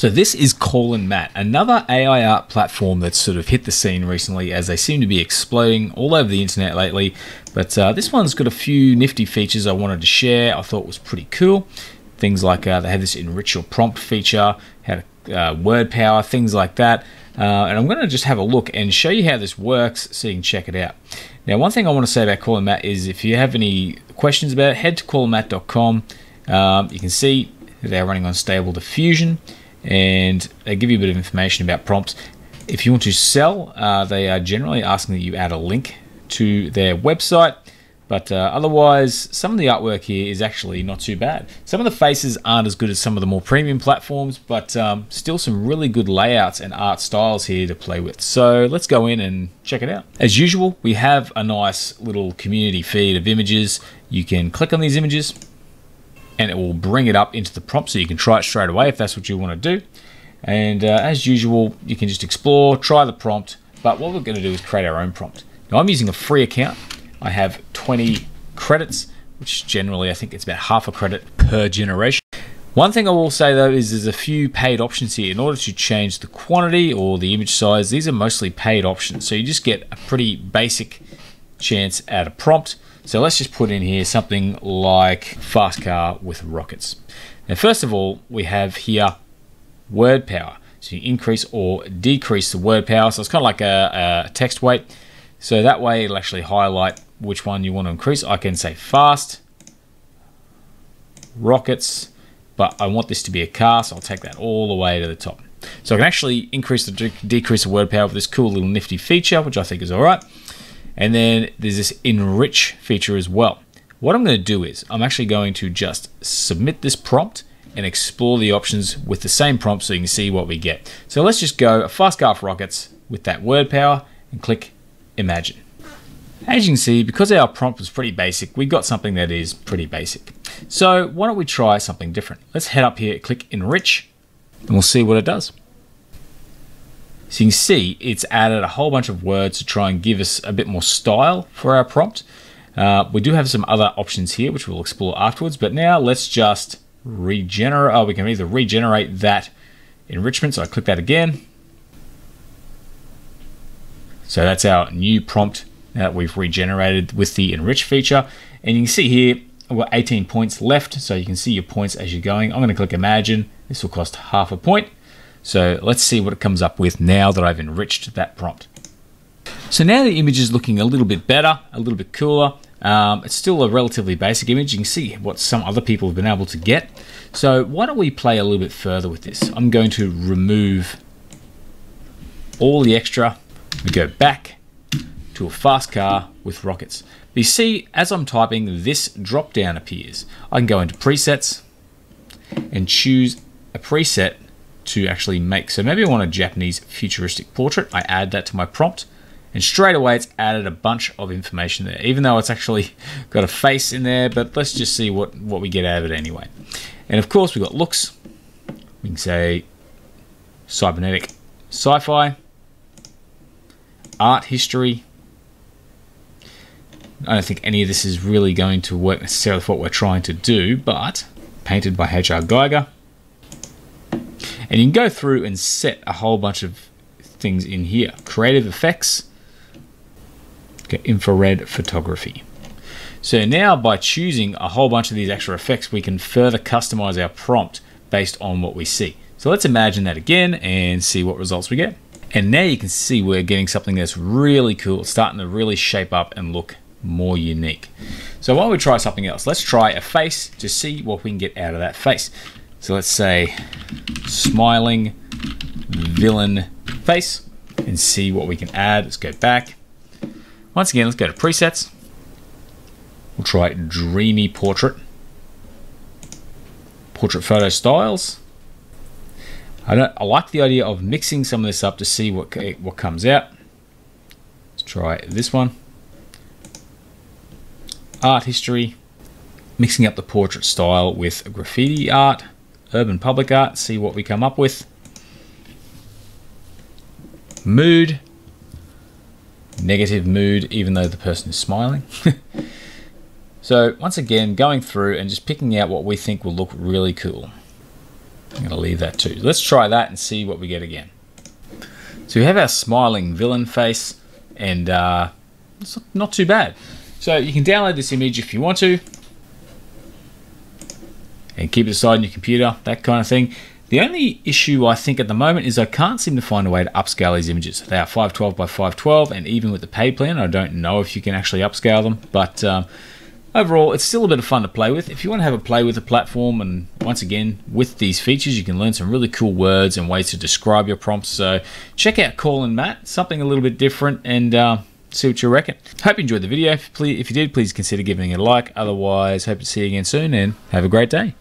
So this is Callin Matt, another AI art platform that's sort of hit the scene recently as they seem to be exploding all over the internet lately. But uh, this one's got a few nifty features I wanted to share. I thought was pretty cool. Things like uh, they have this enrich your prompt feature, to, uh, word power, things like that. Uh, and I'm going to just have a look and show you how this works so you can check it out. Now, one thing I want to say about Callin Matt is if you have any questions about it, head to callandmatt.com. Um, you can see they're running on Stable Diffusion and they give you a bit of information about prompts. If you want to sell, uh, they are generally asking that you add a link to their website. But uh, otherwise, some of the artwork here is actually not too bad. Some of the faces aren't as good as some of the more premium platforms, but um, still some really good layouts and art styles here to play with. So let's go in and check it out. As usual, we have a nice little community feed of images. You can click on these images, and it will bring it up into the prompt so you can try it straight away if that's what you want to do. And uh, as usual, you can just explore, try the prompt, but what we're going to do is create our own prompt. Now I'm using a free account. I have 20 credits, which generally I think it's about half a credit per generation. One thing I will say though is there's a few paid options here. In order to change the quantity or the image size, these are mostly paid options. So you just get a pretty basic chance at a prompt. So let's just put in here something like fast car with rockets. Now, first of all, we have here word power. So you increase or decrease the word power. So it's kind of like a, a text weight. So that way it'll actually highlight which one you want to increase. I can say fast, rockets, but I want this to be a car, so I'll take that all the way to the top. So I can actually increase the decrease the word power with this cool little nifty feature, which I think is all right. And then there's this enrich feature as well. What I'm going to do is I'm actually going to just submit this prompt and explore the options with the same prompt so you can see what we get. So let's just go fast for rockets with that word power and click imagine. As you can see, because our prompt was pretty basic, we got something that is pretty basic. So why don't we try something different? Let's head up here, click enrich, and we'll see what it does. So you can see it's added a whole bunch of words to try and give us a bit more style for our prompt. Uh, we do have some other options here, which we'll explore afterwards, but now let's just regenerate, oh, we can either regenerate that enrichment, so I click that again. So that's our new prompt that we've regenerated with the enrich feature. And you can see here, we have got 18 points left, so you can see your points as you're going. I'm gonna click imagine. This will cost half a point. So let's see what it comes up with now that I've enriched that prompt. So now the image is looking a little bit better, a little bit cooler. Um, it's still a relatively basic image. You can see what some other people have been able to get. So why don't we play a little bit further with this? I'm going to remove all the extra. We go back to a fast car with rockets. You see, as I'm typing, this drop down appears. I can go into presets and choose a preset to actually make. So maybe I want a Japanese futuristic portrait. I add that to my prompt and straight away it's added a bunch of information there, even though it's actually got a face in there, but let's just see what, what we get out of it anyway. And of course we've got looks. We can say cybernetic sci-fi, art history. I don't think any of this is really going to work necessarily for what we're trying to do, but painted by H.R. Giger. And you can go through and set a whole bunch of things in here. Creative effects, okay, infrared photography. So now by choosing a whole bunch of these extra effects, we can further customize our prompt based on what we see. So let's imagine that again and see what results we get. And now you can see we're getting something that's really cool. Starting to really shape up and look more unique. So why don't we try something else? Let's try a face to see what we can get out of that face. So let's say smiling villain face and see what we can add. Let's go back. Once again, let's go to presets. We'll try dreamy portrait. Portrait photo styles. I, don't, I like the idea of mixing some of this up to see what, what comes out. Let's try this one. Art history. Mixing up the portrait style with graffiti art urban public art, see what we come up with. Mood, negative mood, even though the person is smiling. so once again, going through and just picking out what we think will look really cool. I'm going to leave that too. Let's try that and see what we get again. So we have our smiling villain face, and uh, it's not too bad. So you can download this image if you want to, and keep it aside on your computer, that kind of thing. The only issue I think at the moment is I can't seem to find a way to upscale these images. They are 512 by 512, and even with the pay plan, I don't know if you can actually upscale them. But um, overall, it's still a bit of fun to play with. If you want to have a play with the platform, and once again, with these features, you can learn some really cool words and ways to describe your prompts. So check out Callin Matt, something a little bit different, and uh, see what you reckon. Hope you enjoyed the video. If, if you did, please consider giving it a like. Otherwise, hope to see you again soon, and have a great day.